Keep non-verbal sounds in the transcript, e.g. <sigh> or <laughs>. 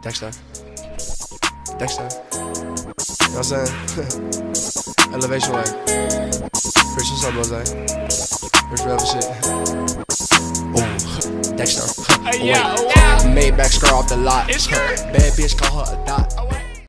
Dexter. Dexter. You know what I'm saying? <laughs> Elevation way. Rich, what's up, Like. Rich forever shit. Ooh, <laughs> Dexter. Hey, yo, oh, Wait. Maybach scar off the lot. It's her? Bad bitch, call her a dot.